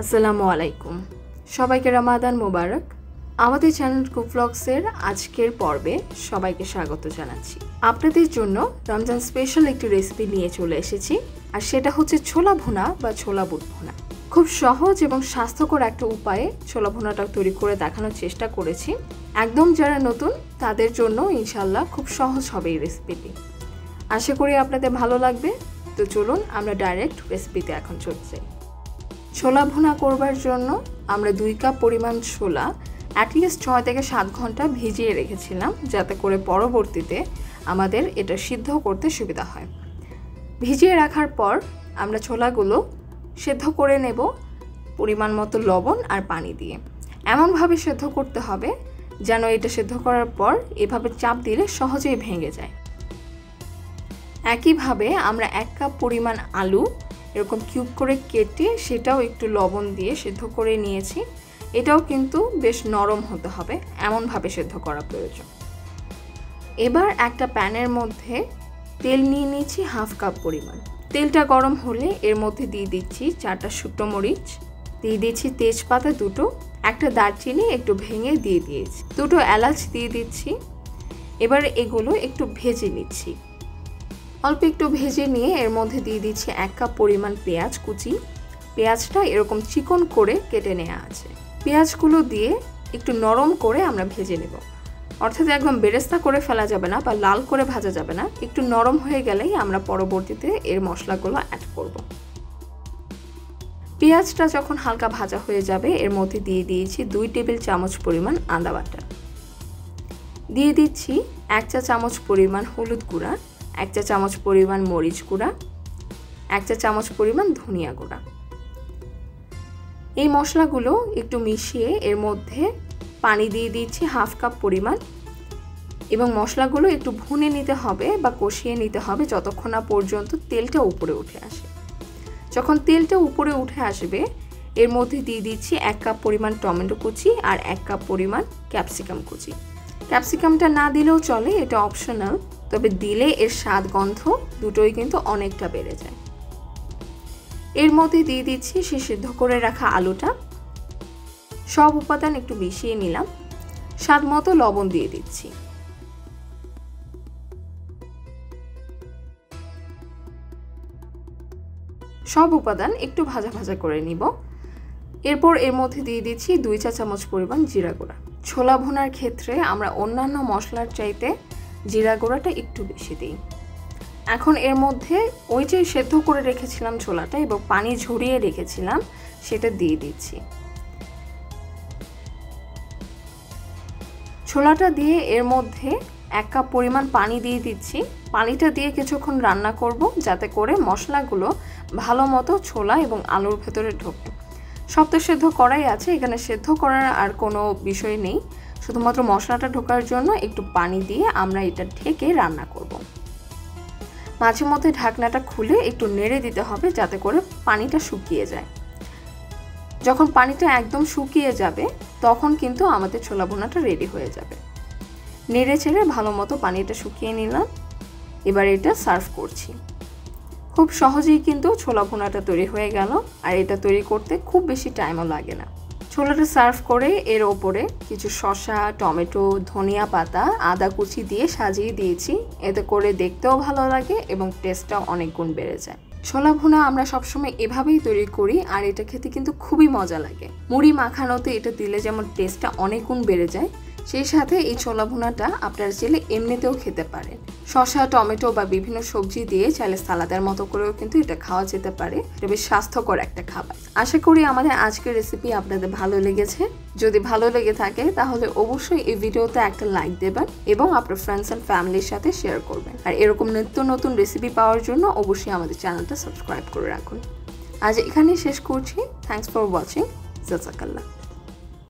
আসসালামু আলাইকুম। সবাইকে রামাদান মোবারক। আমাদের চ্যানেল কুফ্লক্সের আজকের পর্বে সবাইকে স্বাগত জানাচ্ছি। আপনাদের জন্য রমজান স্পেশাল একটি রেসিপি নিয়ে চলে এসেছি, আর সেটা হচ্ছে ছোলা ভুনা বা ছোলা বুট ভুনা। খুব সহজ এবং স্বাস্থ্যকর একটা উপায়ে ছোলা ভুনাটা তৈরি করে দেখানোর চেষ্টা করেছি। একদম যারা নতুন, তাদের জন্য ইনশাল্লাহ খুব সহজ হবে এই রেসিপিটি আশা করি আপনাদের ভালো লাগবে। তো চলুন আমরা ডাইরেক্ট রেসিপিতে এখন চলছে। ছোলা ভুনা করবার জন্য আমরা দুই কাপ পরিমাণ ছোলা অ্যাটলিস্ট ছয় থেকে সাত ঘণ্টা ভিজিয়ে রেখেছিলাম যাতে করে পরবর্তীতে আমাদের এটা সিদ্ধ করতে সুবিধা হয়। ভিজিয়ে রাখার পর আমরা ছোলাগুলো সেদ্ধ করে নেব পরিমাণ মতো লবণ আর পানি দিয়ে। এমনভাবে সেদ্ধ করতে হবে যেন এটা সেদ্ধ করার পর এভাবে চাপ দিলে সহজেই ভেঙে যায়। একইভাবে আমরা এক কাপ পরিমাণ আলু এরকম কিউব করে কেটে সেটাও একটু লবণ দিয়ে সেদ্ধ করে নিয়েছি। এটাও কিন্তু বেশ নরম হতে হবে এমনভাবে সেদ্ধ করা প্রয়োজন। এবার একটা প্যানের মধ্যে তেল নিয়ে নিয়েছি হাফ কাপ পরিমাণ। তেলটা গরম হলে এর মধ্যে দিয়ে দিচ্ছি চারটা শুকনো মরিচ, দিয়ে দিচ্ছি তেজপাতা দুটো, একটা দারচিনি একটু ভেঙে দিয়ে দিয়েছি। দুটো এলাচ দিয়ে দিচ্ছি। এবার এগুলো একটু ভেজে নিচ্ছি। অল্প একটু ভেজে নিয়ে এর মধ্যে দিয়ে দিচ্ছি এক কাপ পরিমাণ পেঁয়াজ কুচি। পেঁয়াজটা এরকম চিকন করে কেটে নেওয়া আছে। পেঁয়াজগুলো দিয়ে একটু নরম করে আমরা ভেজে নেব। অর্থাৎ একদম বেরেস্তা করে ফেলা যাবে না বা লাল করে ভাজা যাবে না। একটু নরম হয়ে গেলেই আমরা পরবর্তীতে এর মশলাগুলো অ্যাড করব। পেঁয়াজটা যখন হালকা ভাজা হয়ে যাবে, এর মধ্যে দিয়ে দিয়েছি দুই টেবিল চামচ পরিমাণ আদা বাটা। দিয়ে দিচ্ছি এক চা চামচ পরিমাণ হলুদ গুঁড়া। এক চা চামচ পরিমাণ মরিচ গুঁড়া, এক চা চামচ পরিমাণ ধনিয়া গুঁড়া। এই মশলাগুলো একটু মিশিয়ে এর মধ্যে পানি দিয়ে দিচ্ছি হাফ কাপ পরিমাণ এবং মশলাগুলো একটু ভুনে নিতে হবে বা কষিয়ে নিতে হবে যতক্ষণ না পর্যন্ত তেলটা উপরে উঠে আসে। যখন তেলটা উপরে উঠে আসবে, এর মধ্যে দিয়ে দিচ্ছি এক কাপ পরিমাণ টমেটো কুচি আর এক কাপ পরিমাণ ক্যাপসিকাম কুচি। ক্যাপসিকামটা না দিলেও চলে, এটা অপশনাল তবে দিলে এর স্বাদ গন্ধ দুটোই কিন্তু অনেকটা বেড়ে যায়। এর মধ্যে দিয়ে দিচ্ছি সে সিদ্ধ করে রাখা আলুটা। সব উপাদান একটু মিশিয়ে নিলাম। স্বাদ মতো লবণ দিয়ে দিচ্ছি। সব উপাদান একটু ভাজা ভাজা করে নিব। এরপর এর মধ্যে দিয়ে দিচ্ছি দুই চা চামচ পরিমাণ জিরা গুঁড়া। ছোলা ভুনার ক্ষেত্রে আমরা অন্যান্য মশলার চাইতে জিরা গুঁড়াটা একটু বেশি দিই। এখন এর মধ্যে ওই যে সেদ্ধ করে রেখেছিলাম ছোলাটা এবং পানি ঝরিয়ে রেখেছিলাম, সেটা দিয়ে দিচ্ছি। ছোলাটা দিয়ে এর মধ্যে এক কাপ পরিমাণ পানি দিয়ে দিচ্ছি। পানিটা দিয়ে কিছুক্ষণ রান্না করব যাতে করে মশলাগুলো ভালো মতো ছোলা এবং আলুর ভেতরে ঢোকে। সব তো সেদ্ধ করাই আছে, এখানে সেদ্ধ করার আর কোনো বিষয় নেই। শুধুমাত্র মশলাটা ঢোকার জন্য একটু পানি দিয়ে আমরা এটা ঢেকে রান্না করব। মাঝে মধ্যে ঢাকনাটা খুলে একটু নেড়ে দিতে হবে যাতে করে পানিটা শুকিয়ে যায়। যখন পানিটা একদম শুকিয়ে যাবে, তখন কিন্তু আমাদের ছোলা বোনাটা রেডি হয়ে যাবে। নেড়ে ছেড়ে ভালো মতো পানিটা শুকিয়ে নিলাম। এবার এটা সার্ভ করছি। খুব সহজেই কিন্তু ছোলা ভুনাটা তৈরি হয়ে গেল। আর এটা তৈরি করতে খুব বেশি টাইমও লাগে না। ছোলাটা সার্ভ করে এর ওপরে কিছু শসা, টমেটো, ধনিয়া পাতা, আদা কুচি দিয়ে সাজিয়ে দিয়েছি। এতে করে দেখতেও ভালো লাগে এবং টেস্টটাও অনেক গুণ বেড়ে যায়। ছোলা ভুনা আমরা সবসময় এভাবেই তৈরি করি আর এটা খেতে কিন্তু খুবই মজা লাগে। মুড়ি মাখানোতে এটা দিলে যেমন টেস্টটা অনেক গুণ বেড়ে যায় সেই সাথে এই ছোলা ভুনাটা আপনারা চাইলে এমনিতেও খেতে পারেন। শসা, টমেটো বা বিভিন্ন সবজি দিয়ে চাইলে সালাদের মতো করেও কিন্তু এটা খাওয়া যেতে পারে। এটা বেশ স্বাস্থ্যকর একটা খাবার। আশা করি আমাদের আজকের রেসিপি আপনাদের ভালো লেগেছে। যদি ভালো লেগে থাকে তাহলে অবশ্যই এই ভিডিওতে একটা লাইক দেবেন এবং আপনার ফ্রেন্ডস অ্যান্ড ফ্যামিলির সাথে শেয়ার করবেন। আর এরকম নিত্য নতুন রেসিপি পাওয়ার জন্য অবশ্যই আমাদের চ্যানেলটা সাবস্ক্রাইব করে রাখুন। আজ এখানেই শেষ করছি। থ্যাংকস ফর ওয়াচিং জাজাকাল্লাহ।